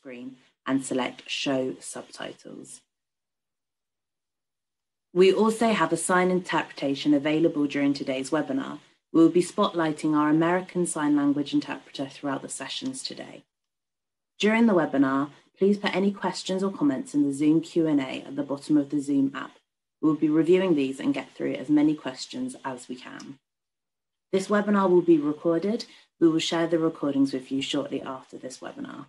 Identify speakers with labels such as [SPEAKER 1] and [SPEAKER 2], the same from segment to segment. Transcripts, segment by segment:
[SPEAKER 1] screen and select Show Subtitles. We also have a sign interpretation available during today's webinar. We will be spotlighting our American Sign Language interpreter throughout the sessions today. During the webinar, please put any questions or comments in the Zoom Q&A at the bottom of the Zoom app. We will be reviewing these and get through as many questions as we can. This webinar will be recorded. We will share the recordings with you shortly after this webinar.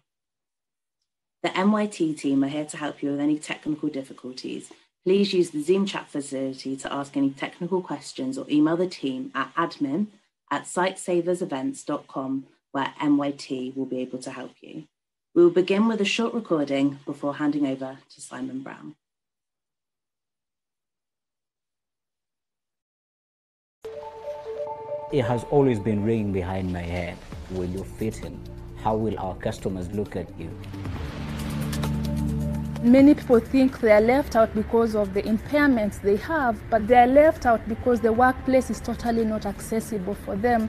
[SPEAKER 1] The MYT team are here to help you with any technical difficulties. Please use the Zoom chat facility to ask any technical questions or email the team at admin at sightsaversevents.com where MYT will be able to help you. We will begin with a short recording before handing over to Simon Brown.
[SPEAKER 2] It has always been ringing behind my head. Will you fit in? How will our customers look at you?
[SPEAKER 3] Many people think they are left out because of the impairments they have, but they are left out because the workplace is totally not accessible for them.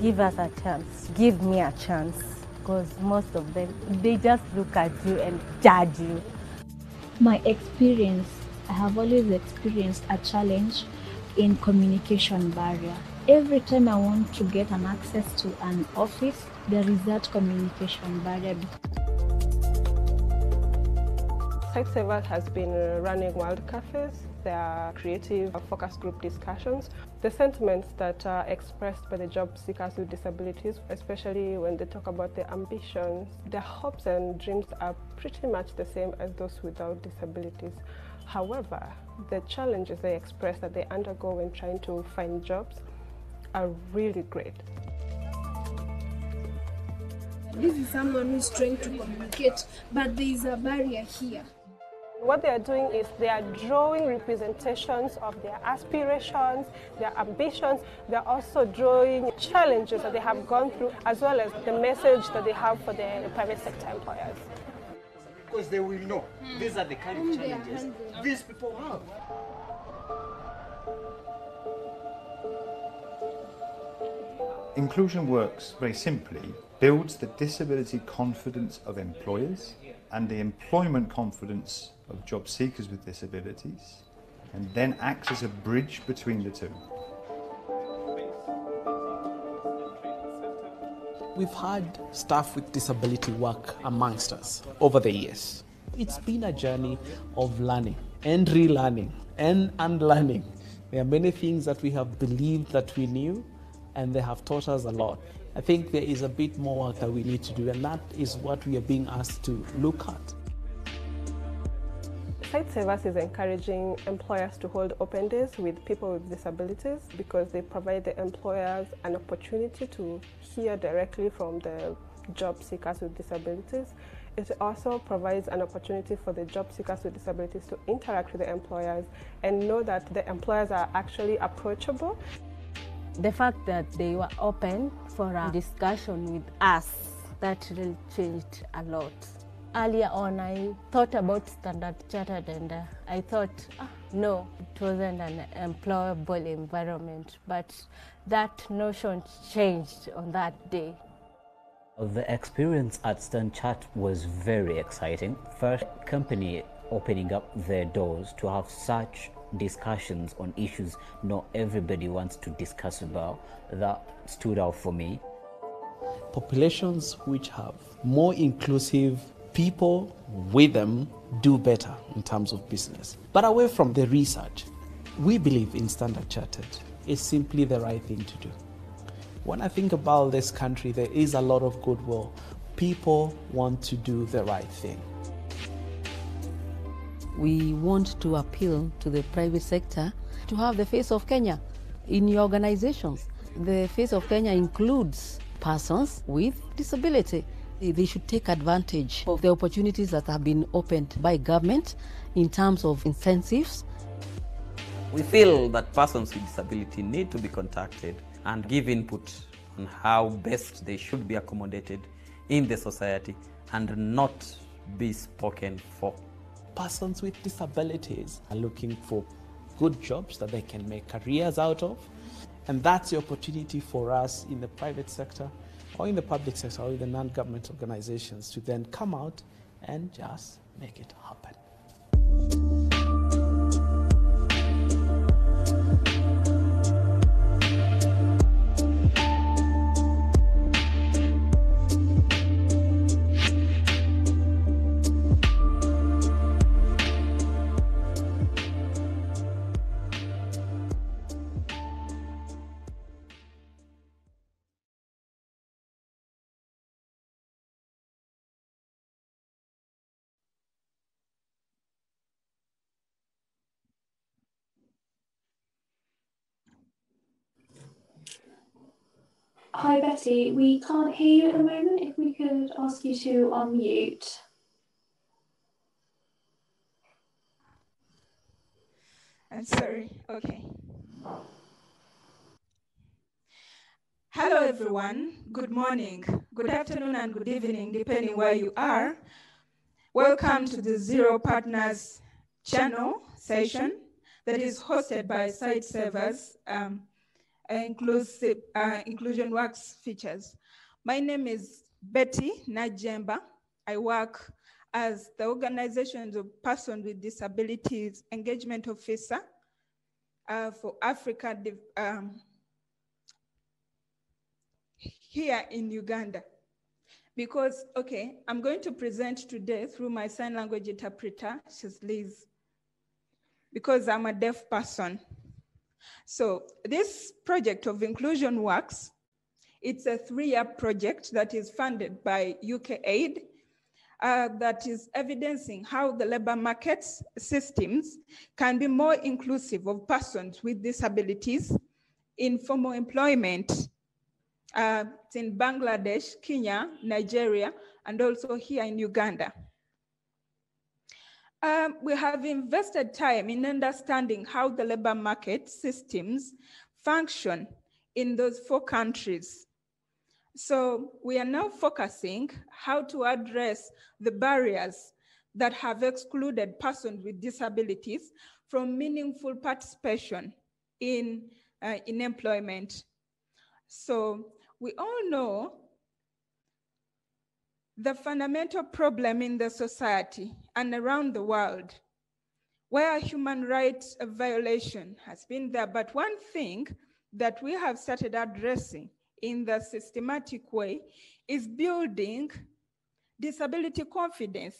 [SPEAKER 4] Give us a chance. Give me a chance. Because most of them, they just look at you and judge you.
[SPEAKER 5] My experience, I have always experienced a challenge in communication barrier. Every time I want to get an access to an office, there is that communication barrier.
[SPEAKER 6] Sightsaver has been running World Cafes. There are creative focus group discussions. The sentiments that are expressed by the job seekers with disabilities, especially when they talk about their ambitions, their hopes and dreams are pretty much the same as those without disabilities. However, the challenges they express that they undergo when trying to find jobs are really great.
[SPEAKER 7] This is someone who's trying to communicate, but there is a barrier here.
[SPEAKER 6] What they are doing is they are drawing representations of their aspirations, their ambitions. They're also drawing challenges that they have gone through, as well as the message that they have for the private sector employers.
[SPEAKER 8] Because they will know these are the kind of challenges these people have.
[SPEAKER 9] Inclusion Works very simply builds the disability confidence of employers and the employment confidence of job seekers with disabilities and then acts as a bridge between the two.
[SPEAKER 10] We've had staff with disability work amongst us over the years. It's been a journey of learning and relearning and unlearning. There are many things that we have believed that we knew, and they have taught us a lot. I think there is a bit more work that we need to do, and that is what we are being asked to look at.
[SPEAKER 6] Sightsavers is encouraging employers to hold open days with people with disabilities because they provide the employers an opportunity to hear directly from the job seekers with disabilities. It also provides an opportunity for the job seekers with disabilities to interact with the employers and know that the employers are actually approachable.
[SPEAKER 4] The fact that they were open for a discussion with us, that really changed a lot. Earlier on, I thought about Standard Chartered and uh, I thought, ah, no, it wasn't an employable environment. But that notion changed on that day.
[SPEAKER 2] The experience at Standard Chart was very exciting. First company opening up their doors to have such discussions on issues not everybody wants to discuss about. That stood out for me.
[SPEAKER 10] Populations which have more inclusive people with them do better in terms of business. But away from the research, we believe in Standard Chartered It's simply the right thing to do. When I think about this country, there is a lot of goodwill. People want to do the right thing.
[SPEAKER 11] We want to appeal to the private sector to have the face of Kenya in your organizations. The face of Kenya includes persons with disability. They should take advantage of the opportunities that have been opened by government in terms of incentives.
[SPEAKER 12] We feel that persons with disability need to be contacted and give input on how best they should be accommodated in the society and not be spoken for.
[SPEAKER 10] Persons with disabilities are looking for good jobs that they can make careers out of. And that's the opportunity for us in the private sector or in the public sector or in the non-government organizations to then come out and just make it happen.
[SPEAKER 13] Hi Betty, we can't hear you at the moment. If we could ask you to unmute.
[SPEAKER 14] I'm sorry. Okay. Hello, everyone. Good morning, good afternoon, and good evening, depending where you are. Welcome to the Zero Partners channel session that is hosted by Sightsavers um, inclusive, uh, Inclusion Works features. My name is Betty Najjemba. I work as the Organizations of Persons with Disabilities Engagement Officer uh, for Africa um, here in Uganda. Because, okay, I'm going to present today through my sign language interpreter, she's Liz, because I'm a deaf person. So this project of inclusion works. It's a three-year project that is funded by UK Aid uh, that is evidencing how the labor market systems can be more inclusive of persons with disabilities in formal employment. Uh, in Bangladesh, Kenya, Nigeria, and also here in Uganda. Um, we have invested time in understanding how the labor market systems function in those four countries. So we are now focusing how to address the barriers that have excluded persons with disabilities from meaningful participation in, uh, in employment. So we all know the fundamental problem in the society and around the world where human rights violation has been there. But one thing that we have started addressing in the systematic way is building disability confidence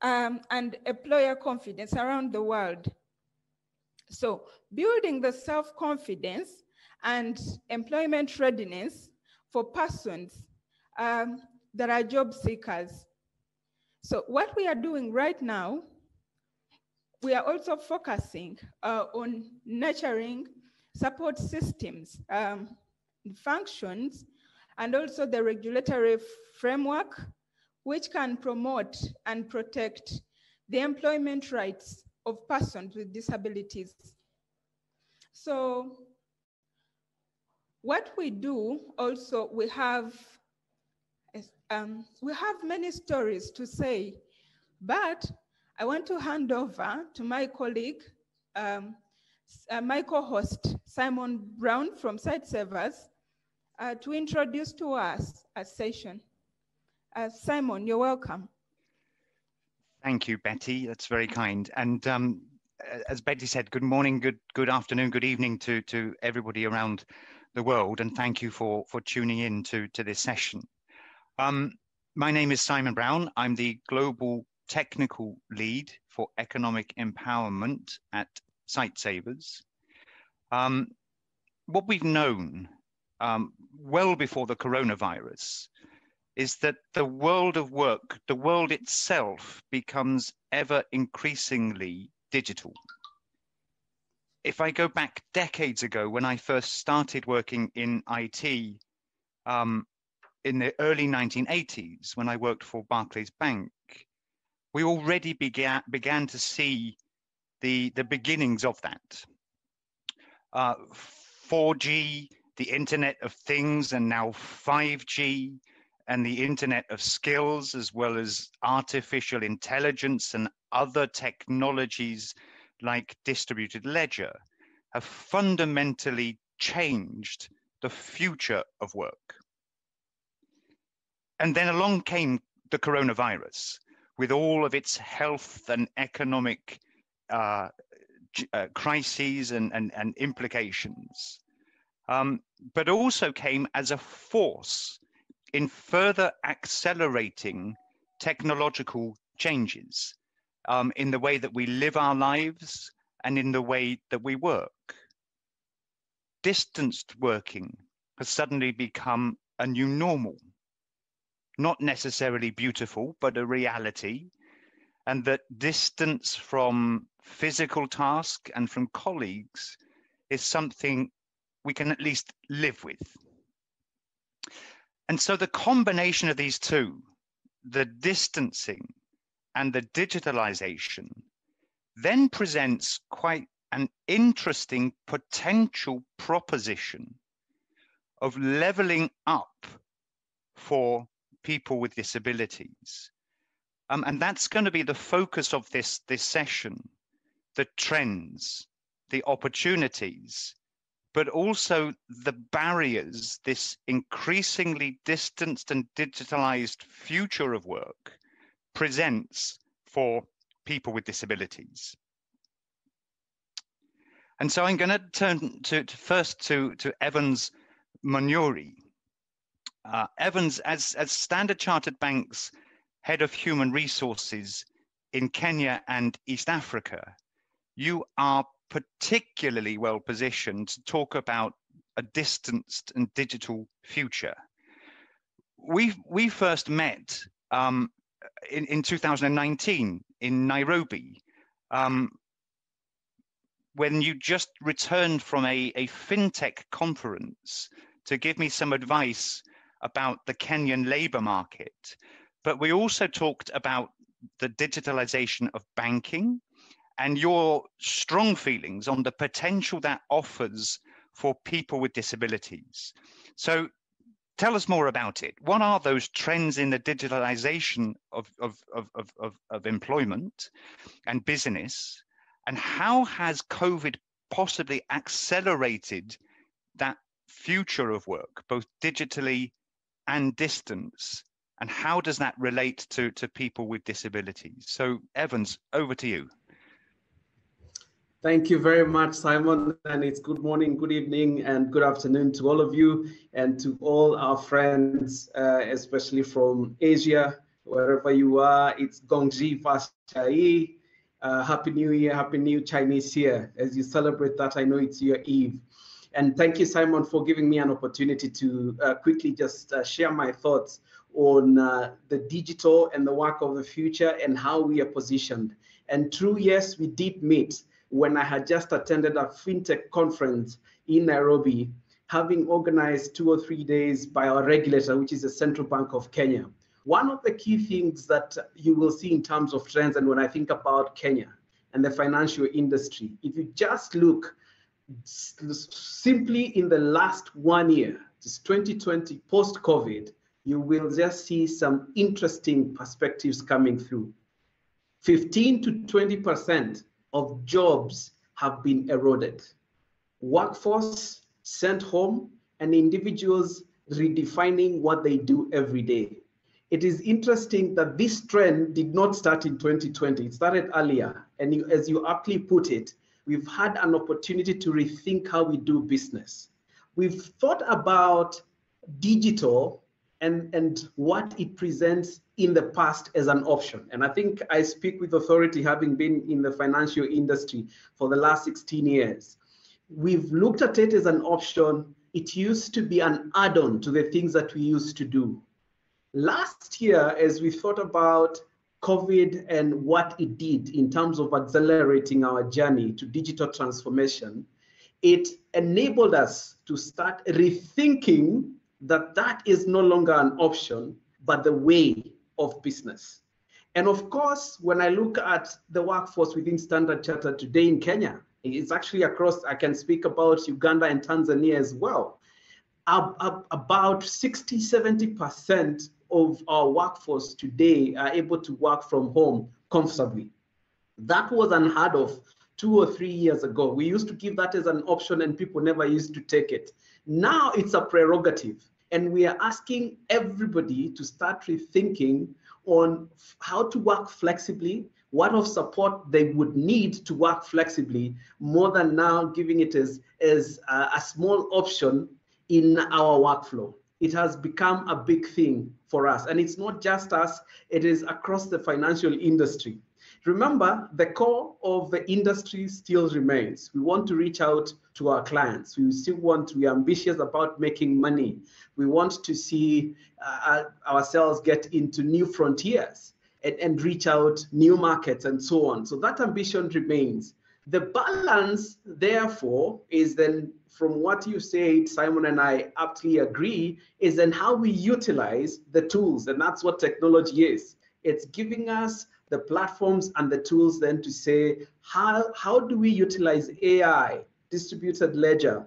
[SPEAKER 14] um, and employer confidence around the world. So building the self-confidence and employment readiness for persons um, that are job seekers. So what we are doing right now, we are also focusing uh, on nurturing support systems, um, functions, and also the regulatory framework, which can promote and protect the employment rights of persons with disabilities. So what we do also, we have um, we have many stories to say, but I want to hand over to my colleague, um, uh, my co-host, Simon Brown from Sightsavers, uh, to introduce to us a session. Uh, Simon, you're welcome.
[SPEAKER 8] Thank you, Betty. That's very kind. And um, as Betty said, good morning, good good afternoon, good evening to to everybody around the world, and thank you for for tuning in to to this session. Um, my name is Simon Brown. I'm the Global Technical Lead for Economic Empowerment at Sightsavers. Um, what we've known um, well before the coronavirus is that the world of work, the world itself becomes ever increasingly digital. If I go back decades ago when I first started working in IT, um, in the early 1980s, when I worked for Barclays Bank, we already began, began to see the, the beginnings of that. Uh, 4G, the Internet of Things, and now 5G, and the Internet of Skills, as well as artificial intelligence and other technologies like distributed ledger, have fundamentally changed the future of work. And then along came the coronavirus with all of its health and economic uh, uh, crises and, and, and implications, um, but also came as a force in further accelerating technological changes um, in the way that we live our lives and in the way that we work. Distanced working has suddenly become a new normal, not necessarily beautiful, but a reality. And that distance from physical task and from colleagues is something we can at least live with. And so the combination of these two, the distancing and the digitalization, then presents quite an interesting potential proposition of leveling up for people with disabilities. Um, and that's going to be the focus of this, this session, the trends, the opportunities, but also the barriers this increasingly distanced and digitalized future of work presents for people with disabilities. And so I'm going to turn to, to first to, to Evans Munyori. Uh, Evans, as, as Standard Chartered Bank's head of human resources in Kenya and East Africa, you are particularly well positioned to talk about a distanced and digital future. We we first met um, in, in 2019 in Nairobi, um, when you just returned from a, a fintech conference to give me some advice about the Kenyan labor market. But we also talked about the digitalization of banking and your strong feelings on the potential that offers for people with disabilities. So tell us more about it. What are those trends in the digitalization of, of, of, of, of, employment and business? And how has COVID possibly accelerated that future of work, both digitally and distance? And how does that relate to, to people with disabilities? So, Evans, over to you.
[SPEAKER 15] Thank you very much, Simon. And it's good morning, good evening, and good afternoon to all of you and to all our friends, uh, especially from Asia, wherever you are. It's Gongji Chai. Uh, Happy New Year, Happy New Chinese Year. As you celebrate that, I know it's your Eve. And thank you, Simon, for giving me an opportunity to uh, quickly just uh, share my thoughts on uh, the digital and the work of the future and how we are positioned. And true, yes, we did meet when I had just attended a fintech conference in Nairobi, having organized two or three days by our regulator, which is the Central Bank of Kenya. One of the key things that you will see in terms of trends, and when I think about Kenya and the financial industry, if you just look simply in the last one year, this 2020 post COVID, you will just see some interesting perspectives coming through. 15 to 20% of jobs have been eroded. Workforce sent home and individuals redefining what they do every day. It is interesting that this trend did not start in 2020. It started earlier. And you, as you aptly put it, we've had an opportunity to rethink how we do business. We've thought about digital and, and what it presents in the past as an option. And I think I speak with authority having been in the financial industry for the last 16 years. We've looked at it as an option. It used to be an add on to the things that we used to do. Last year, as we thought about COVID and what it did in terms of accelerating our journey to digital transformation, it enabled us to start rethinking that that is no longer an option, but the way of business. And of course, when I look at the workforce within Standard Chartered today in Kenya, it's actually across, I can speak about Uganda and Tanzania as well. About 60, 70% of our workforce today are able to work from home comfortably. That was unheard of two or three years ago. We used to give that as an option and people never used to take it. Now it's a prerogative. And we are asking everybody to start rethinking on how to work flexibly, what of support they would need to work flexibly, more than now giving it as, as a, a small option in our workflow. It has become a big thing for us. And it's not just us, it is across the financial industry. Remember, the core of the industry still remains. We want to reach out to our clients. We still want to be ambitious about making money. We want to see uh, ourselves get into new frontiers and, and reach out new markets and so on. So that ambition remains. The balance, therefore, is then from what you said, Simon and I aptly agree, is then how we utilize the tools. And that's what technology is. It's giving us the platforms and the tools then to say, how, how do we utilize AI, distributed ledger,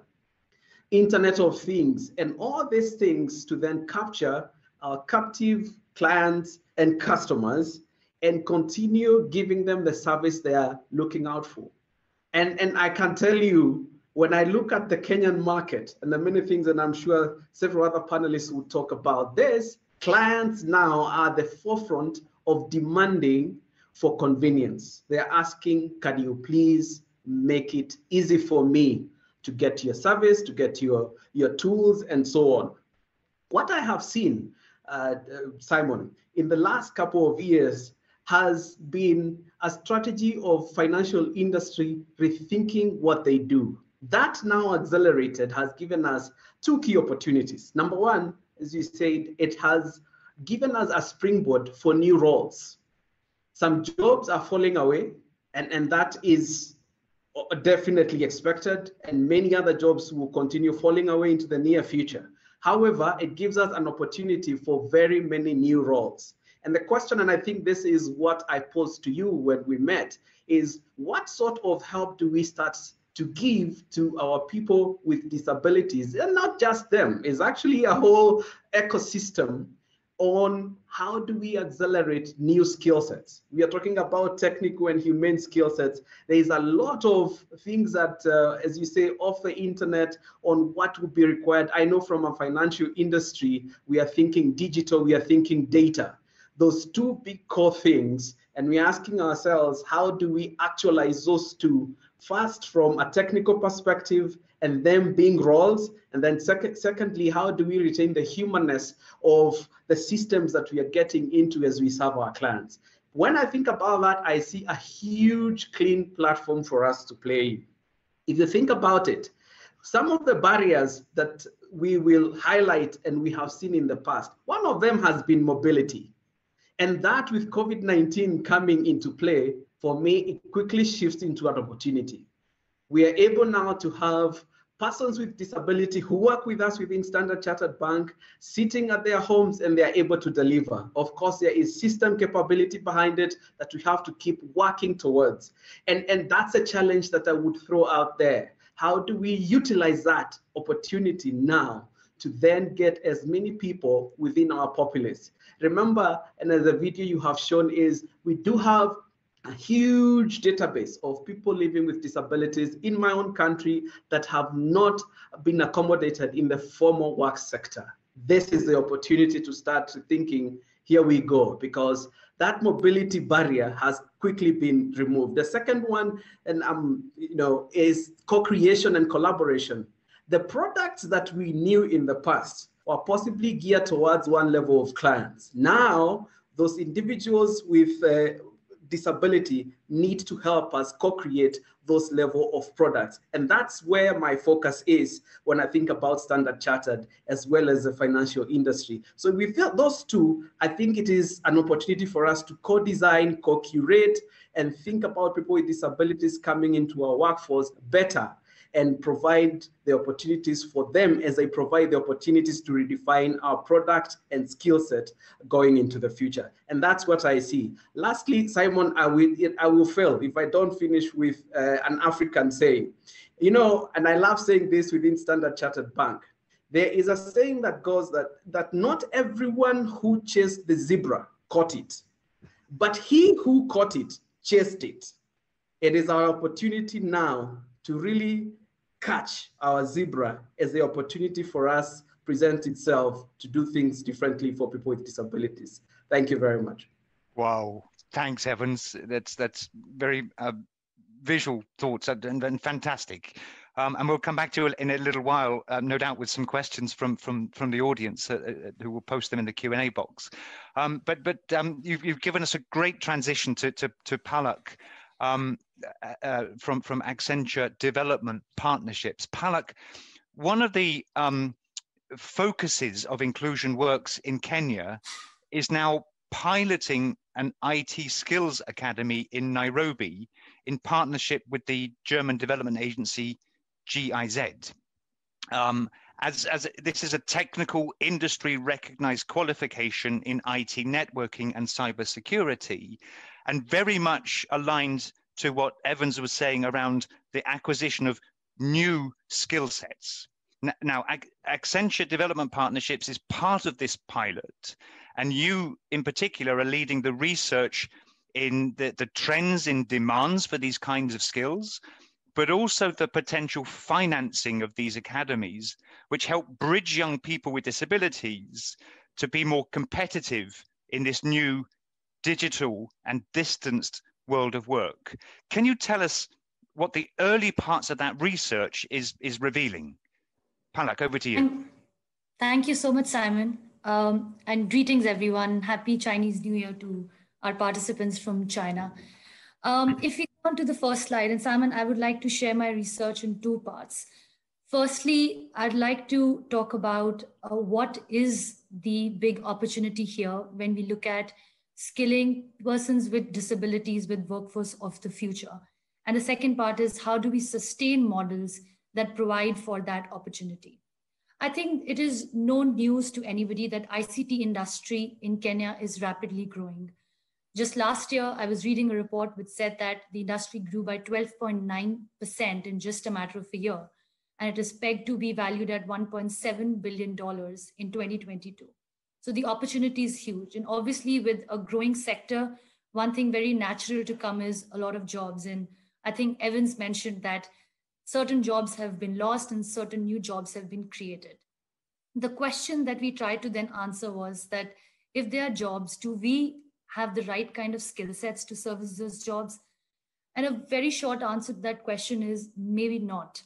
[SPEAKER 15] Internet of Things, and all these things to then capture our captive clients and customers and continue giving them the service they are looking out for. And, and I can tell you, when I look at the Kenyan market and the many things, and I'm sure several other panelists will talk about this, clients now are at the forefront of demanding for convenience. They're asking, can you please make it easy for me to get your service, to get your, your tools, and so on. What I have seen, uh, Simon, in the last couple of years has been a strategy of financial industry rethinking what they do. That now accelerated has given us two key opportunities. Number one, as you said, it has given us a springboard for new roles. Some jobs are falling away, and, and that is uh, definitely expected, and many other jobs will continue falling away into the near future. However, it gives us an opportunity for very many new roles. And the question, and I think this is what I posed to you when we met, is what sort of help do we start to give to our people with disabilities? And not just them, it's actually a whole ecosystem on how do we accelerate new skill sets. We are talking about technical and human skill sets. There is a lot of things that, uh, as you say, off the internet on what would be required. I know from a financial industry, we are thinking digital, we are thinking data. Those two big core things, and we're asking ourselves, how do we actualize those two? First, from a technical perspective, and them being roles and then second, secondly how do we retain the humanness of the systems that we are getting into as we serve our clients? When i think about that i see a huge clean platform for us to play if you think about it some of the barriers that we will highlight and we have seen in the past one of them has been mobility. And that with covid-19 coming into play for me it quickly shifts into an opportunity we are able now to have persons with disability who work with us within Standard Chartered Bank sitting at their homes and they are able to deliver. Of course, there is system capability behind it that we have to keep working towards. And, and that's a challenge that I would throw out there. How do we utilize that opportunity now to then get as many people within our populace? Remember, and as the video you have shown is, we do have a huge database of people living with disabilities in my own country that have not been accommodated in the formal work sector. This is the opportunity to start thinking, here we go, because that mobility barrier has quickly been removed. The second one, and um, you know, is co-creation and collaboration. The products that we knew in the past were possibly geared towards one level of clients. Now, those individuals with uh, disability need to help us co-create those level of products. And that's where my focus is when I think about Standard Chartered as well as the financial industry. So we with those two, I think it is an opportunity for us to co-design, co-curate, and think about people with disabilities coming into our workforce better and provide the opportunities for them as they provide the opportunities to redefine our product and skill set going into the future. And that's what I see. Lastly, Simon, I will, I will fail if I don't finish with uh, an African saying. You know, and I love saying this within Standard Chartered Bank. There is a saying that goes that, that not everyone who chased the zebra caught it, but he who caught it chased it. It is our opportunity now to really catch our zebra as the opportunity for us present itself to do things differently for people with disabilities. Thank you very much.
[SPEAKER 8] Wow, thanks, Evans. That's that's very uh, visual thoughts and, and, fantastic. Um, and we'll come back to you in a little while, uh, no doubt, with some questions from from from the audience uh, uh who will post them in the Q and A box. Um, but but um, you've, you've given us a great transition to to, to Palak um, uh, uh, from from Accenture Development Partnerships. Palak, one of the um, focuses of Inclusion Works in Kenya is now piloting an IT skills academy in Nairobi in partnership with the German development agency GIZ. Um, as, as this is a technical industry recognized qualification in IT networking and cybersecurity, and very much aligned to what Evans was saying around the acquisition of new skill sets. Now, Accenture Development Partnerships is part of this pilot, and you in particular are leading the research in the, the trends in demands for these kinds of skills, but also the potential financing of these academies, which help bridge young people with disabilities to be more competitive in this new digital and distanced world of work. Can you tell us what the early parts of that research is, is revealing? Palak, over to you.
[SPEAKER 16] Thank you so much, Simon. Um, and greetings, everyone. Happy Chinese New Year to our participants from China. Um, if we go on to the first slide, and Simon, I would like to share my research in two parts. Firstly, I'd like to talk about uh, what is the big opportunity here when we look at skilling persons with disabilities with workforce of the future. And the second part is how do we sustain models that provide for that opportunity. I think it is no news to anybody that ICT industry in Kenya is rapidly growing. Just last year, I was reading a report which said that the industry grew by 12.9% in just a matter of a year, and it is pegged to be valued at $1.7 billion in 2022. So the opportunity is huge. And obviously, with a growing sector, one thing very natural to come is a lot of jobs. And I think Evans mentioned that certain jobs have been lost and certain new jobs have been created. The question that we tried to then answer was that if there are jobs, do we have the right kind of skill sets to service those jobs? And a very short answer to that question is maybe not.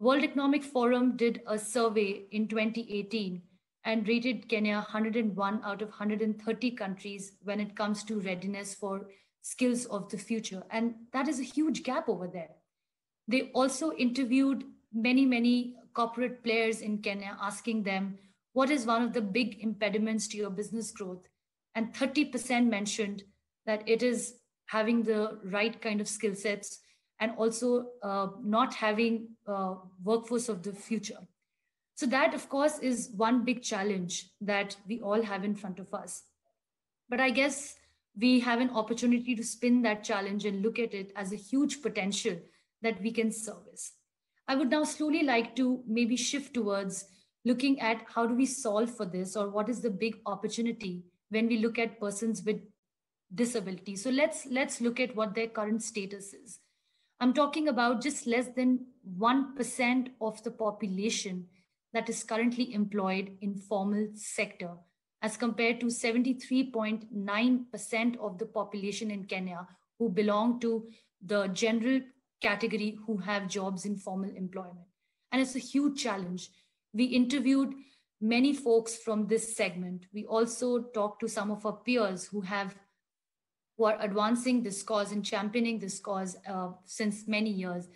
[SPEAKER 16] World Economic Forum did a survey in 2018 and rated Kenya 101 out of 130 countries when it comes to readiness for skills of the future. And that is a huge gap over there. They also interviewed many, many corporate players in Kenya, asking them, what is one of the big impediments to your business growth? And 30% mentioned that it is having the right kind of skill sets and also uh, not having uh, workforce of the future. So that, of course, is one big challenge that we all have in front of us. But I guess we have an opportunity to spin that challenge and look at it as a huge potential that we can service. I would now slowly like to maybe shift towards looking at how do we solve for this or what is the big opportunity when we look at persons with disability. So let's let's look at what their current status is. I'm talking about just less than 1% of the population that is currently employed in formal sector as compared to 73.9% of the population in Kenya who belong to the general category who have jobs in formal employment. And it's a huge challenge. We interviewed many folks from this segment. We also talked to some of our peers who have who are advancing this cause and championing this cause uh, since many years.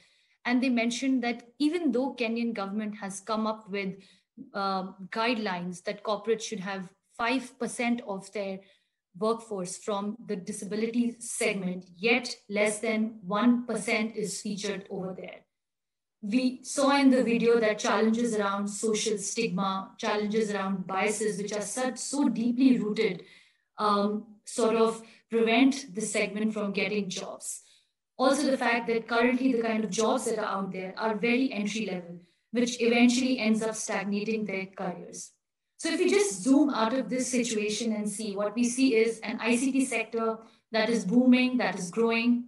[SPEAKER 16] And they mentioned that even though Kenyan government has come up with uh, guidelines that corporates should have 5% of their workforce from the disability segment, yet less than 1% is featured over there. We saw in the video that challenges around social stigma, challenges around biases, which are such so deeply rooted, um, sort of prevent the segment from getting jobs. Also, the fact that currently the kind of jobs that are out there are very entry level, which eventually ends up stagnating their careers. So if we just zoom out of this situation and see, what we see is an ICT sector that is booming, that is growing,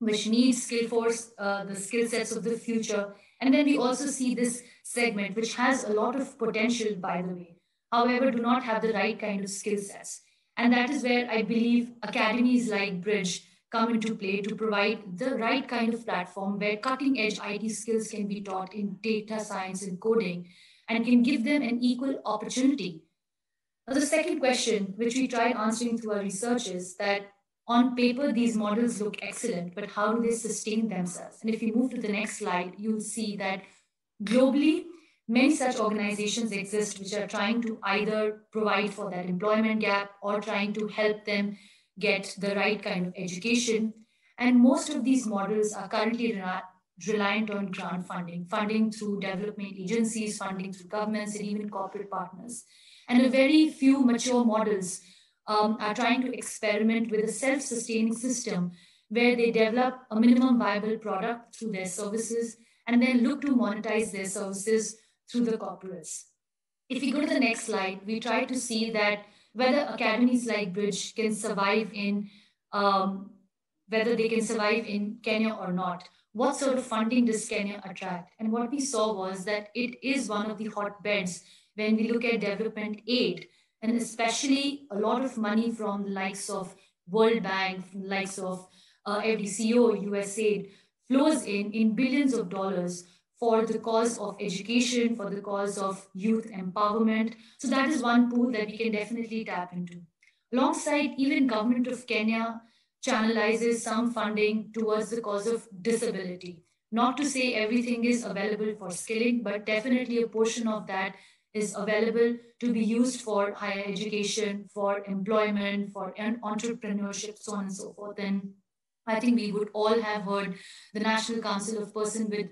[SPEAKER 16] which needs skill force, uh, the skill sets of the future. And then we also see this segment, which has a lot of potential, by the way, however, do not have the right kind of skill sets. And that is where I believe academies like Bridge come into play to provide the right kind of platform where cutting edge IT skills can be taught in data science and coding and can give them an equal opportunity. Now, the second question, which we tried answering through our research, is that on paper, these models look excellent, but how do they sustain themselves? And if you move to the next slide, you'll see that globally, many such organizations exist which are trying to either provide for that employment gap or trying to help them get the right kind of education. And most of these models are currently reliant on grant funding, funding through development agencies, funding through governments, and even corporate partners. And a very few mature models um, are trying to experiment with a self sustaining system where they develop a minimum viable product through their services and then look to monetize their services through the corporates. If we go to the next slide, we try to see that whether academies like Bridge can survive in, um, whether they can survive in Kenya or not. What sort of funding does Kenya attract? And what we saw was that it is one of the hotbeds when we look at development aid, and especially a lot of money from the likes of World Bank, from the likes of uh, FDCO, USAID, flows in in billions of dollars for the cause of education, for the cause of youth empowerment. So that is one pool that we can definitely tap into. Alongside, even government of Kenya channelizes some funding towards the cause of disability. Not to say everything is available for skilling, but definitely a portion of that is available to be used for higher education, for employment, for entrepreneurship, so on and so forth. And I think we would all have heard the National Council of Persons with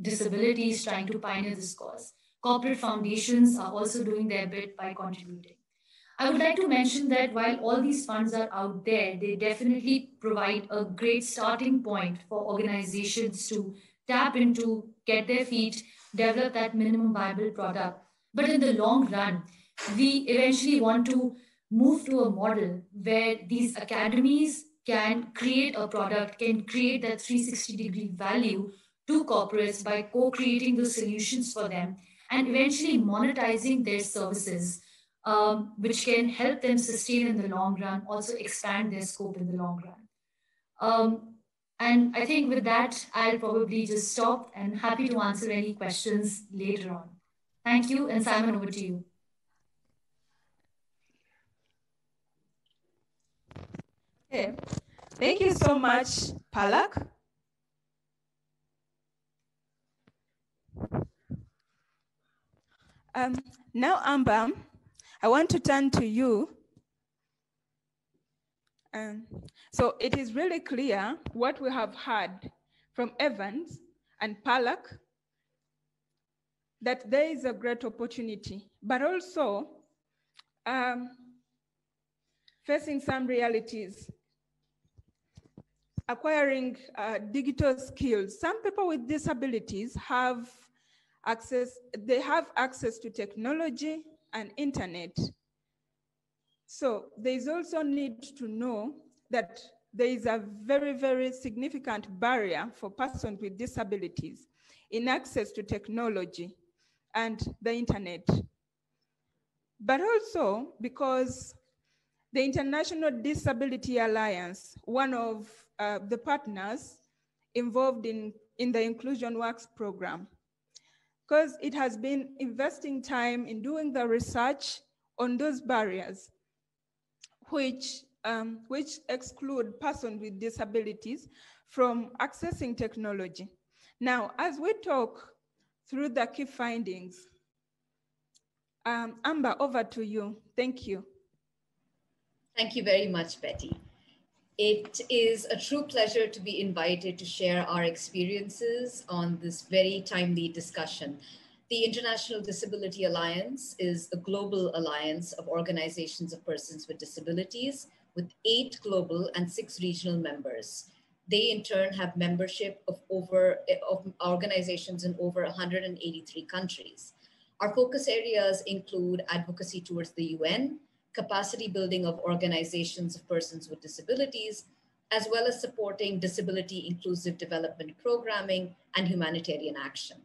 [SPEAKER 16] disabilities trying to pioneer this cause. Corporate foundations are also doing their bit by contributing. I would like to mention that while all these funds are out there, they definitely provide a great starting point for organizations to tap into, get their feet, develop that minimum viable product. But in the long run, we eventually want to move to a model where these academies can create a product, can create that 360 degree value to corporates by co-creating the solutions for them and eventually monetizing their services, um, which can help them sustain in the long run, also expand their scope in the long run. Um, and I think with that, I'll probably just stop and happy to answer any questions later on. Thank you, and Simon, over to you.
[SPEAKER 14] Okay. Thank you so much, Palak. Um, now, Amba, I want to turn to you. Um, so it is really clear what we have heard from Evans and Palak that there is a great opportunity, but also um, facing some realities. Acquiring uh, digital skills. Some people with disabilities have access, they have access to technology and internet. So there is also need to know that there is a very, very significant barrier for persons with disabilities in access to technology and the internet. But also because the International Disability Alliance, one of uh, the partners involved in, in the Inclusion Works program, because it has been investing time in doing the research on those barriers, which, um, which exclude persons with disabilities from accessing technology. Now, as we talk through the key findings, um, Amba, over to you. Thank you.
[SPEAKER 17] Thank you very much, Betty. It is a true pleasure to be invited to share our experiences on this very timely discussion. The International Disability Alliance is a global alliance of organizations of persons with disabilities with eight global and six regional members. They in turn have membership of over of organizations in over 183 countries. Our focus areas include advocacy towards the UN, capacity building of organizations of persons with disabilities, as well as supporting disability inclusive development programming and humanitarian action.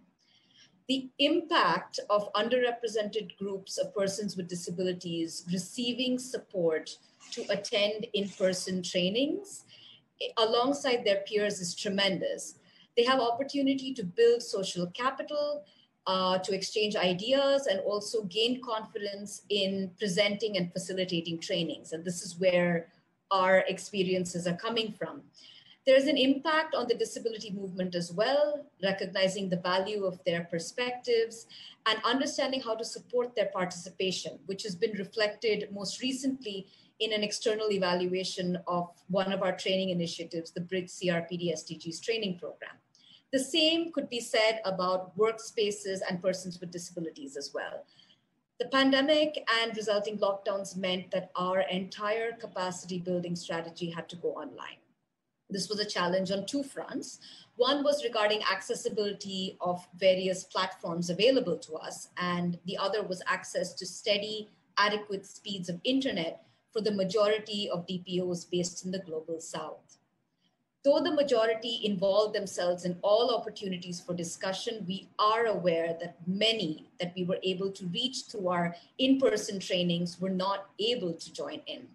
[SPEAKER 17] the impact of underrepresented groups of persons with disabilities receiving support to attend in-person trainings eh, alongside their peers is tremendous. They have opportunity to build social capital, uh, to exchange ideas, and also gain confidence in presenting and facilitating trainings. And this is where our experiences are coming from. There's an impact on the disability movement as well, recognizing the value of their perspectives and understanding how to support their participation, which has been reflected most recently in an external evaluation of one of our training initiatives, the Bridge CRPD SDGs training program. The same could be said about workspaces and persons with disabilities as well. The pandemic and resulting lockdowns meant that our entire capacity building strategy had to go online. This was a challenge on two fronts. One was regarding accessibility of various platforms available to us, and the other was access to steady, adequate speeds of internet for the majority of DPOs based in the global south. Though the majority involved themselves in all opportunities for discussion, we are aware that many that we were able to reach through our in person trainings were not able to join in.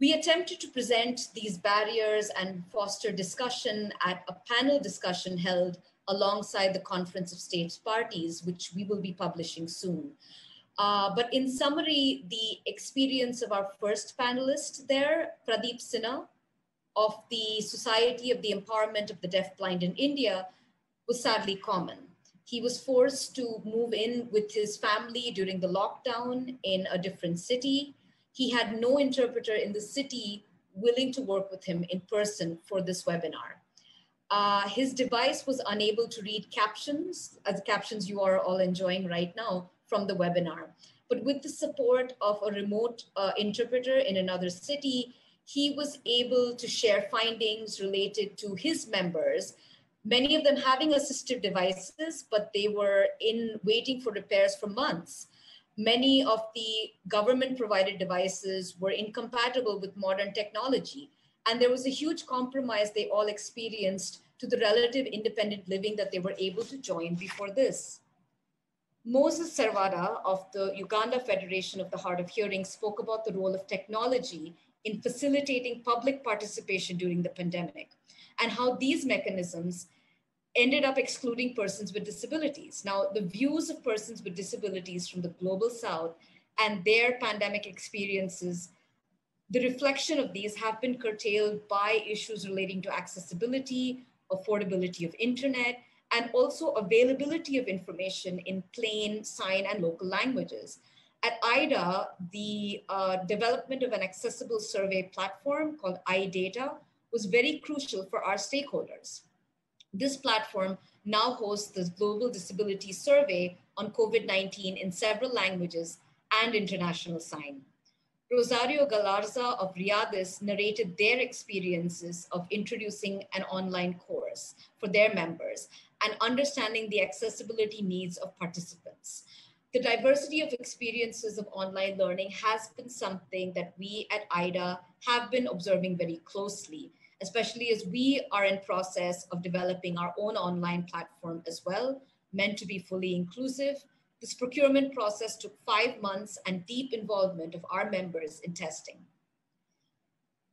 [SPEAKER 17] We attempted to present these barriers and foster discussion at a panel discussion held alongside the Conference of States Parties, which we will be publishing soon. Uh, but in summary, the experience of our first panelist there, Pradeep Sinha, of the Society of the Empowerment of the Deafblind in India, was sadly common. He was forced to move in with his family during the lockdown in a different city he had no interpreter in the city willing to work with him in person for this webinar. Uh, his device was unable to read captions, as captions you are all enjoying right now from the webinar. But with the support of a remote uh, interpreter in another city, he was able to share findings related to his members, many of them having assistive devices, but they were in waiting for repairs for months many of the government provided devices were incompatible with modern technology. And there was a huge compromise they all experienced to the relative independent living that they were able to join before this. Moses Serwada of the Uganda Federation of the Hard of Hearing spoke about the role of technology in facilitating public participation during the pandemic and how these mechanisms ended up excluding persons with disabilities. Now, the views of persons with disabilities from the global south and their pandemic experiences, the reflection of these have been curtailed by issues relating to accessibility, affordability of internet, and also availability of information in plain, sign, and local languages. At IDA, the uh, development of an accessible survey platform called iData was very crucial for our stakeholders. This platform now hosts the Global Disability Survey on COVID-19 in several languages and international sign. Rosario Galarza of Riadis narrated their experiences of introducing an online course for their members and understanding the accessibility needs of participants. The diversity of experiences of online learning has been something that we at IDA have been observing very closely especially as we are in process of developing our own online platform as well, meant to be fully inclusive. This procurement process took five months and deep involvement of our members in testing.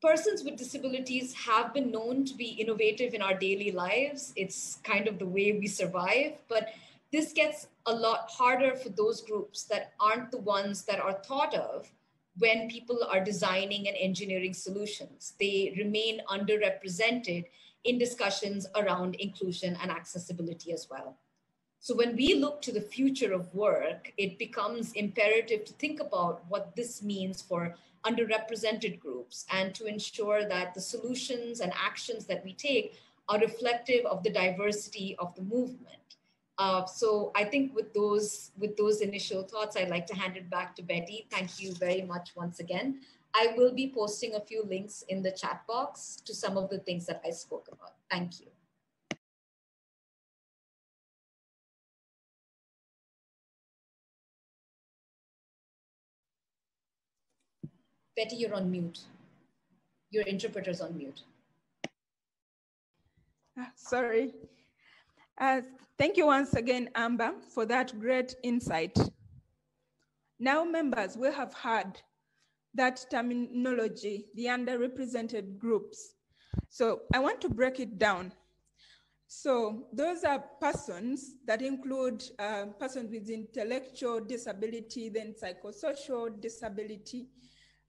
[SPEAKER 17] Persons with disabilities have been known to be innovative in our daily lives. It's kind of the way we survive, but this gets a lot harder for those groups that aren't the ones that are thought of when people are designing and engineering solutions. They remain underrepresented in discussions around inclusion and accessibility as well. So when we look to the future of work, it becomes imperative to think about what this means for underrepresented groups and to ensure that the solutions and actions that we take are reflective of the diversity of the movement. Uh, so I think with those with those initial thoughts, I'd like to hand it back to Betty. Thank you very much once again. I will be posting a few links in the chat box to some of the things that I spoke about. Thank you. Betty, you're on mute. Your interpreter's on mute.
[SPEAKER 14] Ah, sorry. Uh, thank you once again, Amba, for that great insight. Now, members, we have heard that terminology, the underrepresented groups. So I want to break it down. So those are persons that include uh, persons with intellectual disability, then psychosocial disability,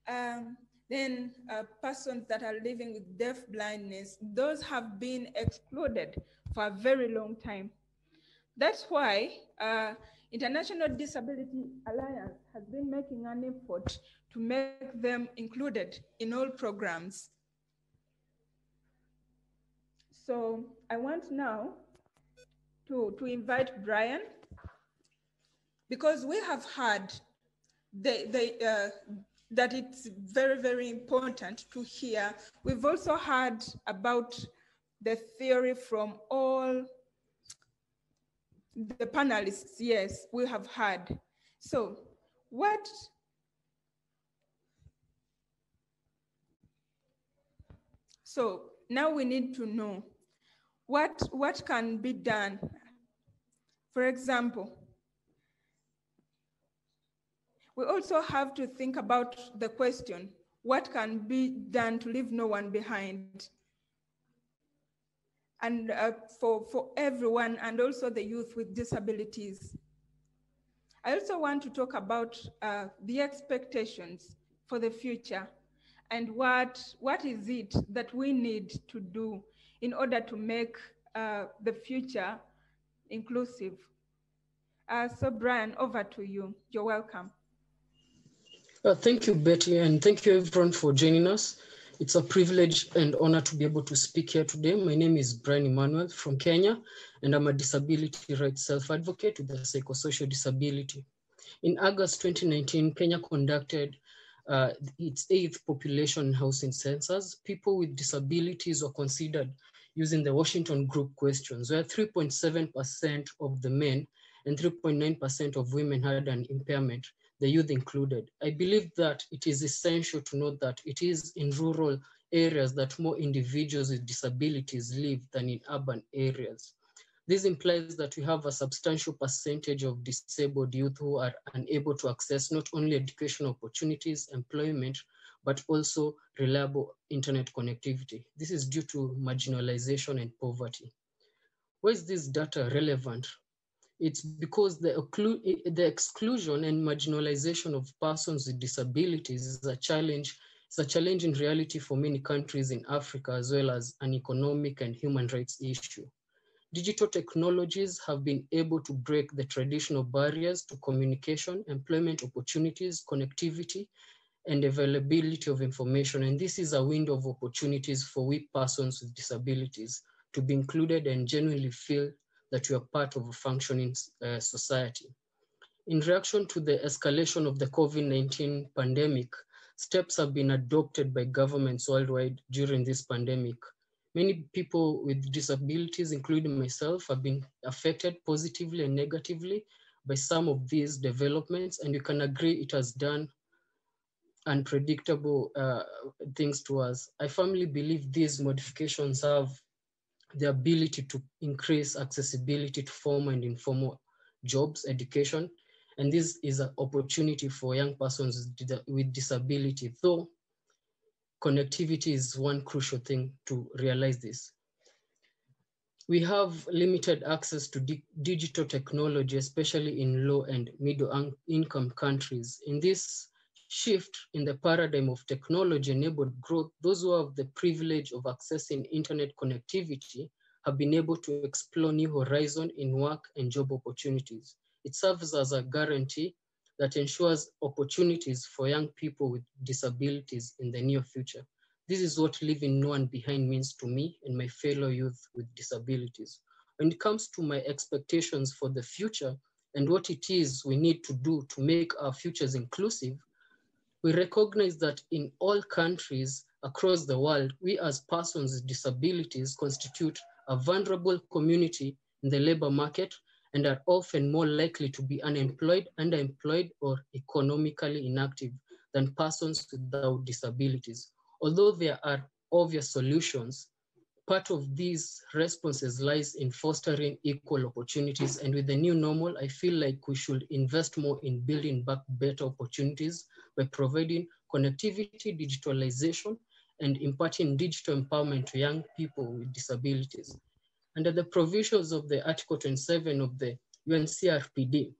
[SPEAKER 14] um, then uh, persons that are living with deaf blindness. Those have been excluded for a very long time. That's why uh, International Disability Alliance has been making an effort to make them included in all programs. So I want now to, to invite Brian because we have had the, the, uh, that it's very, very important to hear. We've also heard about the theory from all the panelists. Yes, we have heard. So what So now we need to know what, what can be done. For example, we also have to think about the question, what can be done to leave no one behind? And uh, for, for everyone and also the youth with disabilities. I also want to talk about uh, the expectations for the future and what, what is it that we need to do in order to make uh, the future inclusive. Uh, so Brian, over to you. You're welcome.
[SPEAKER 18] Uh, thank you, Betty, and thank you everyone for joining us. It's a privilege and honor to be able to speak here today. My name is Brian Emmanuel from Kenya, and I'm a disability rights self-advocate with a psychosocial disability. In August 2019, Kenya conducted uh, its eighth population housing census, people with disabilities were considered using the Washington group questions, where 3.7% of the men and 3.9% of women had an impairment, the youth included. I believe that it is essential to note that it is in rural areas that more individuals with disabilities live than in urban areas. This implies that we have a substantial percentage of disabled youth who are unable to access not only educational opportunities, employment, but also reliable internet connectivity. This is due to marginalization and poverty. Why is this data relevant? It's because the, the exclusion and marginalization of persons with disabilities is a challenge it's a challenge in reality for many countries in Africa, as well as an economic and human rights issue digital technologies have been able to break the traditional barriers to communication, employment opportunities, connectivity, and availability of information. And this is a window of opportunities for we persons with disabilities to be included and genuinely feel that you are part of a functioning uh, society. In reaction to the escalation of the COVID-19 pandemic, steps have been adopted by governments worldwide during this pandemic Many people with disabilities, including myself, have been affected positively and negatively by some of these developments, and you can agree it has done unpredictable uh, things to us. I firmly believe these modifications have the ability to increase accessibility to formal and informal jobs, education, and this is an opportunity for young persons with disability, though connectivity is one crucial thing to realize this. We have limited access to di digital technology, especially in low and middle income countries. In this shift in the paradigm of technology enabled growth, those who have the privilege of accessing internet connectivity have been able to explore new horizons in work and job opportunities. It serves as a guarantee that ensures opportunities for young people with disabilities in the near future. This is what leaving no one behind means to me and my fellow youth with disabilities. When it comes to my expectations for the future and what it is we need to do to make our futures inclusive, we recognize that in all countries across the world, we as persons with disabilities constitute a vulnerable community in the labor market and are often more likely to be unemployed, underemployed, or economically inactive than persons without disabilities. Although there are obvious solutions, part of these responses lies in fostering equal opportunities. And with the new normal, I feel like we should invest more in building back better opportunities by providing connectivity, digitalization, and imparting digital empowerment to young people with disabilities. Under the provisions of the Article 27 of the UNCRPD,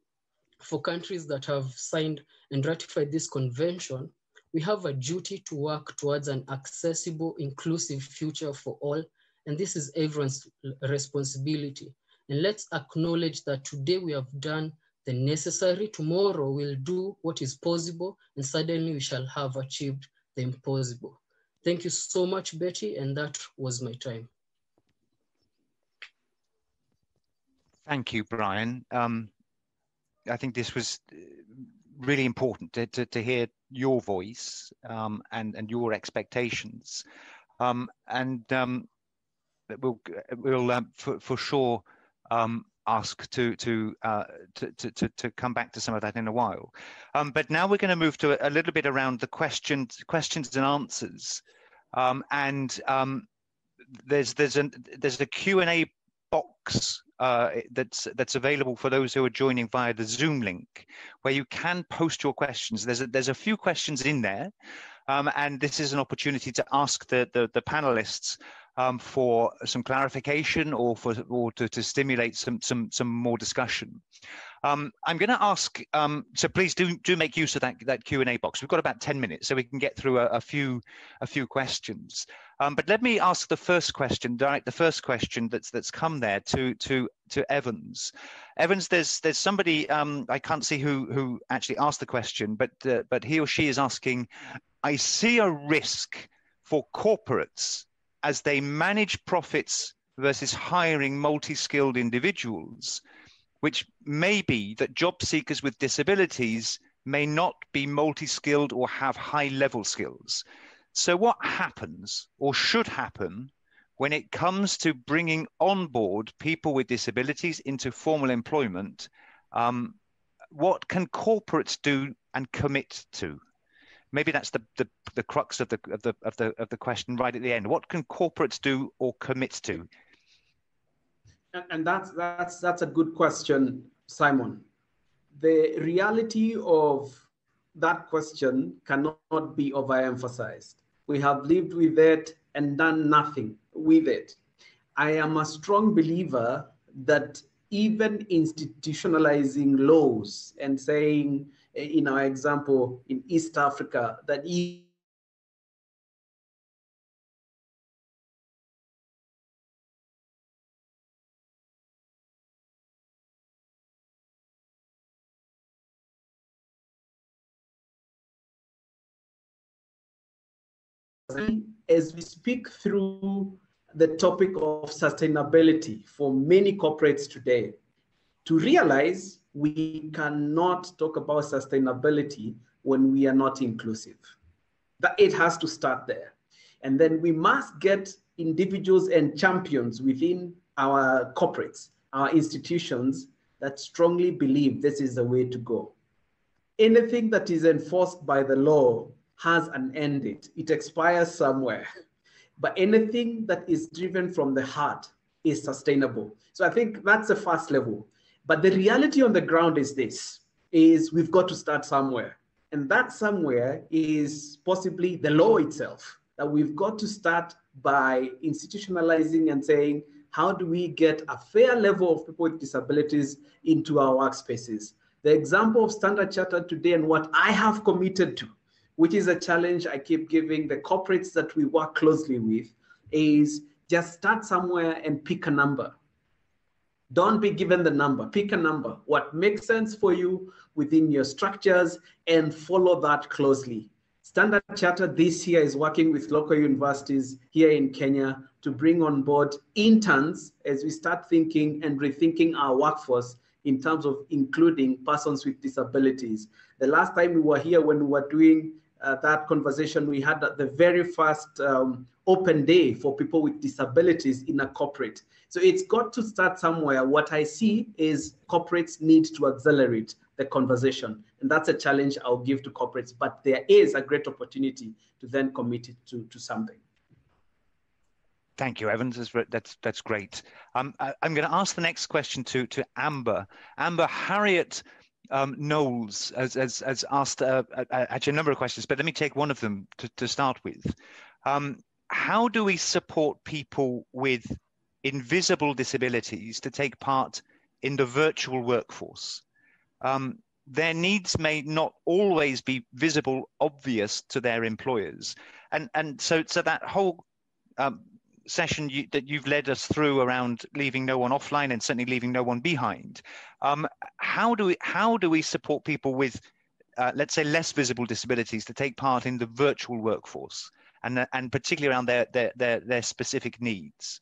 [SPEAKER 18] for countries that have signed and ratified this convention, we have a duty to work towards an accessible, inclusive future for all, and this is everyone's responsibility. And let's acknowledge that today we have done the necessary, tomorrow we'll do what is possible, and suddenly we shall have achieved the impossible. Thank you so much, Betty, and that was my time.
[SPEAKER 8] Thank you, Brian. Um, I think this was uh, really important to, to, to hear your voice um, and, and your expectations. Um, and um, we'll, we'll um, for, for sure um, ask to to, uh, to, to, to come back to some of that in a while. Um, but now we're going to move to a, a, little bit around the questions questions and answers. and there's there's a there's a Q&A box uh, that's that's available for those who are joining via the Zoom link, where you can post your questions. There's a, there's a few questions in there, um, and this is an opportunity to ask the the, the panelists um, for some clarification or for or to, to stimulate some some some more discussion. Um, I'm going to ask, um, so please do do make use of that that Q and A box. We've got about ten minutes, so we can get through a, a few a few questions. Um, but let me ask the first question, direct the first question that's that's come there to to to Evans. Evans, there's there's somebody um, I can't see who who actually asked the question, but uh, but he or she is asking. I see a risk for corporates as they manage profits versus hiring multi-skilled individuals which may be that job seekers with disabilities may not be multi skilled or have high level skills. So, what happens or should happen when it comes to bringing on board people with disabilities into formal employment? Um, what can corporates do and commit to? Maybe that's the, the, the crux of the, of, the, of, the, of the question right at the end. What can corporates do or commit to?
[SPEAKER 15] And, and that's that's that's a good question, Simon. The reality of that question cannot be overemphasized. We have lived with it and done nothing with it. I am a strong believer that even institutionalizing laws and saying, Eh, in our example in East Africa, that as we speak through the topic of sustainability for many corporates today, to realize we cannot talk about sustainability when we are not inclusive. That it has to start there. And then we must get individuals and champions within our corporates, our institutions that strongly believe this is the way to go. Anything that is enforced by the law has an end date. It expires somewhere. But anything that is driven from the heart is sustainable. So I think that's the first level. But the reality on the ground is this, is we've got to start somewhere. And that somewhere is possibly the law itself, that we've got to start by institutionalizing and saying, how do we get a fair level of people with disabilities into our workspaces? The example of Standard Chartered today and what I have committed to which is a challenge I keep giving the corporates that we work closely with, is just start somewhere and pick a number. Don't be given the number, pick a number. What makes sense for you within your structures and follow that closely. Standard Chartered this year is working with local universities here in Kenya to bring on board interns as we start thinking and rethinking our workforce in terms of including persons with disabilities. The last time we were here when we were doing uh, that conversation we had the very first um, open day for people with disabilities in a corporate. So it's got to start somewhere. What I see is corporates need to accelerate the conversation. And that's a challenge I'll give to corporates, but there is a great opportunity to then commit it to, to something.
[SPEAKER 8] Thank you, Evans. That's that's, great. Um, I, am going to ask the next question to to Amba. Amba, Harriet um, Knowles has, has, has asked uh, actually a number of questions, but let me take one of them to, to start with. Um, how do we support people with invisible disabilities to take part in the virtual workforce? Um, their needs may not always be visible, obvious to their employers, and and so so that whole um, session you, that you've led us through around leaving no one offline and certainly leaving no one behind. Um, how do we how do we support people with, uh, let's say, less visible disabilities to take part in the virtual workforce, and and particularly around their their their, their specific needs?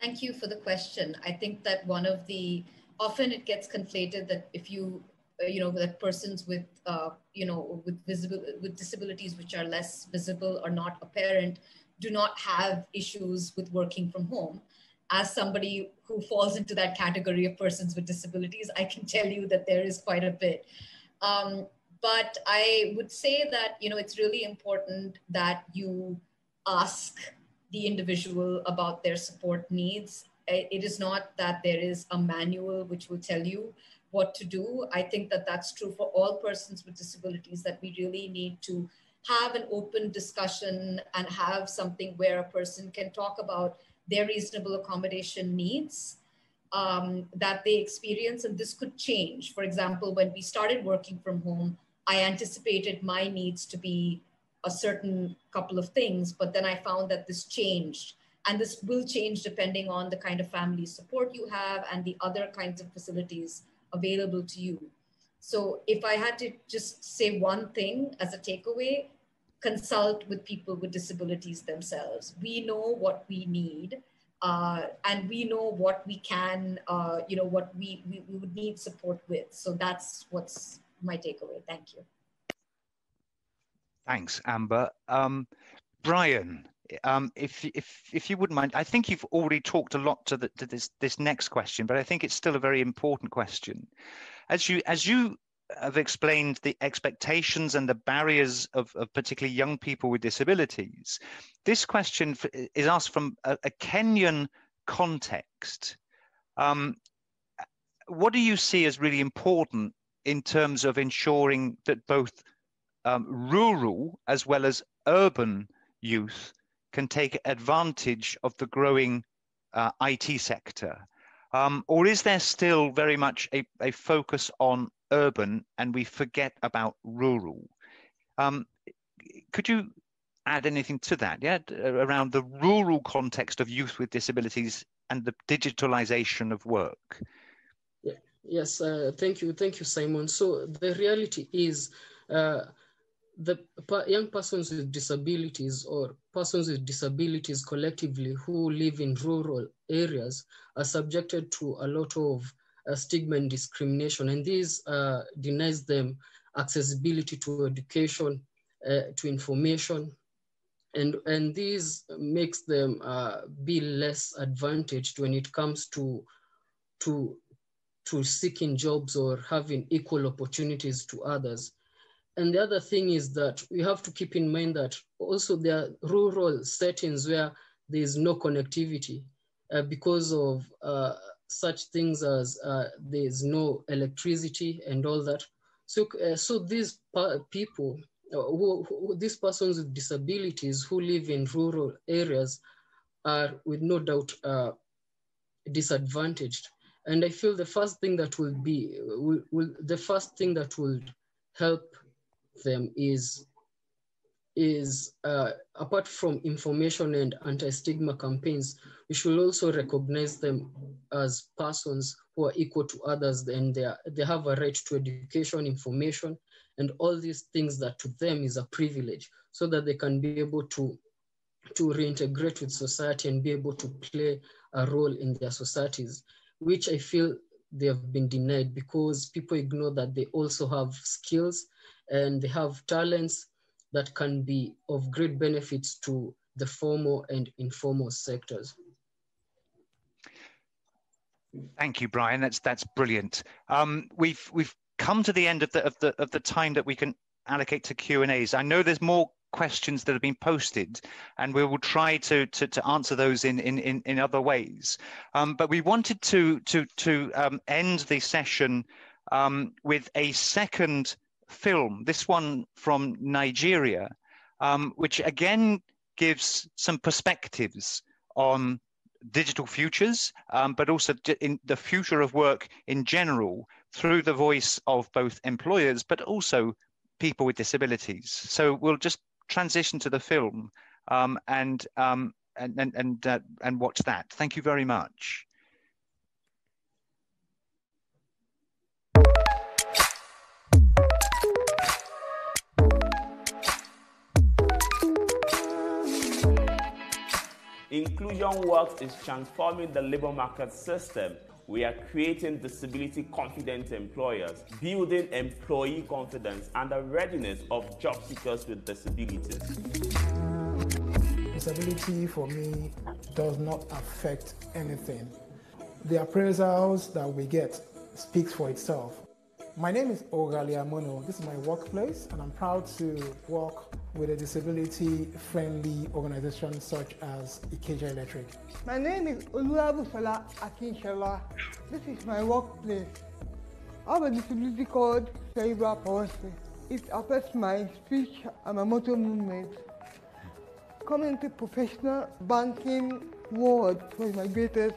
[SPEAKER 17] Thank you for the question. I think that one of the often it gets conflated that if you uh, you know that persons with uh, you know with visible with disabilities which are less visible or not apparent do not have issues with working from home. As somebody who falls into that category of persons with disabilities, I can tell you that there is quite a bit. Um, but I would say that you know it's really important that you ask the individual about their support needs. It is not that there is a manual which will tell you what to do. I think that that's true for all persons with disabilities. That we really need to have an open discussion and have something where a person can talk about their reasonable accommodation needs um, that they experience. And this could change. For example, when we started working from home, I anticipated my needs to be a certain couple of things, but then I found that this changed. And this will change depending on the kind of family support you have and the other kinds of facilities available to you. So if I had to just say one thing as a takeaway, consult with people with disabilities themselves. We know what we need. Uh, and we know what we can, uh, you know, what we, we, we would need support with. So that's what's my takeaway. Thank you.
[SPEAKER 8] Thanks, Amba. Um, Brian, um, if, if, if you wouldn't mind, I think you've already talked a lot to, the, to this, this next question, but I think it's still a very important question. As you, as you have explained the expectations and the barriers of, of particularly young people with disabilities. This question is asked from a, a Kenyan context. Um, what do you see as really important in terms of ensuring that both um, rural as well as urban youth can take advantage of the growing uh, IT sector? Um, or is there still very much a, a focus on urban and we forget about rural. Um, could you add anything to that, yeah, around the rural context of youth with disabilities and the digitalization of work?
[SPEAKER 18] Yeah. Yes, uh, thank you, thank you, Simon. So the reality is uh, the young persons with disabilities or persons with disabilities collectively who live in rural areas are subjected to a lot of uh, stigma and discrimination, and this uh, denies them accessibility to education, uh, to information, and and this makes them uh, be less advantaged when it comes to to to seeking jobs or having equal opportunities to others. And the other thing is that we have to keep in mind that also there are rural settings where there is no connectivity uh, because of uh, such things as uh, there's no electricity and all that. So, uh, so these people, uh, who, who, these persons with disabilities who live in rural areas are with no doubt disadvantaged. And I feel the first thing that will be, will, will, the first thing that will help them is is uh, apart from information and anti-stigma campaigns, we should also recognize them as persons who are equal to others and they, are, they have a right to education, information, and all these things that to them is a privilege so that they can be able to, to reintegrate with society and be able to play a role in their societies, which I feel they have been denied because people ignore that they also have skills and they have talents that can be of great benefits to the formal and informal sectors.
[SPEAKER 8] Thank you, Brian. That's that's brilliant. Um, we've we've come to the end of the of the of the time that we can allocate to Q and A's. I know there's more questions that have been posted, and we will try to to, to answer those in in in, in other ways. Um, but we wanted to to to um, end the session um, with a second film. This one from Nigeria, um, which again gives some perspectives on digital futures, um, but also in the future of work in general through the voice of both employers, but also people with disabilities. So we'll just transition to the film um, and, um, and, and, and, uh, and watch that. Thank you very much.
[SPEAKER 19] Inclusion Works is transforming the labor market system. We are creating disability confident employers, building employee confidence and the readiness of job seekers with disabilities.
[SPEAKER 20] Disability for me does not affect anything. The appraisals that we get speaks for itself. My name is Ogalia Mono. This is my workplace, and I'm proud to work with a disability-friendly organization such as Ikeja Electric.
[SPEAKER 21] My name is Oluwabusola Akinshola. This is my workplace. I have a disability called cerebral palsy. It affects my speech and my motor movement. Coming into professional banking world was my greatest